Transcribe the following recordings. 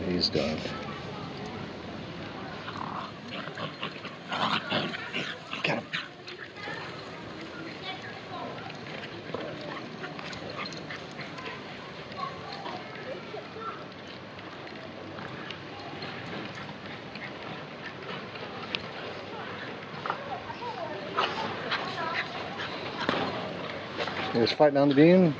he's doing. Get him. He's fighting on the beam.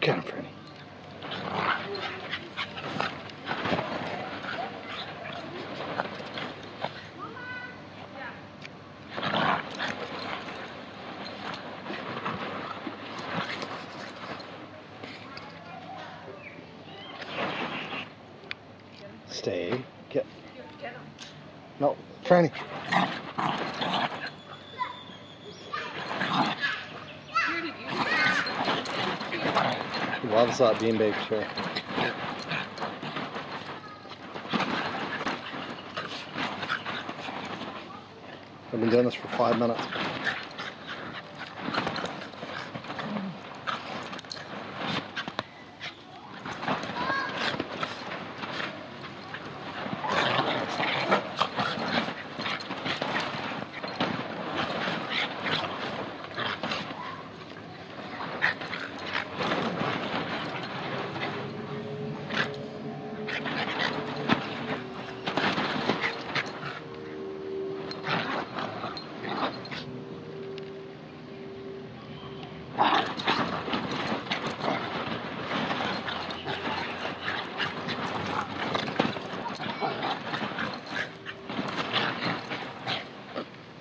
Get him, Franny. Stay. Get. him No, Franny. He loves that beanbag chair. I've been doing this for five minutes.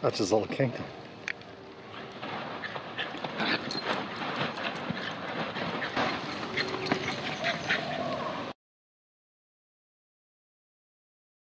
That's his little kingdom.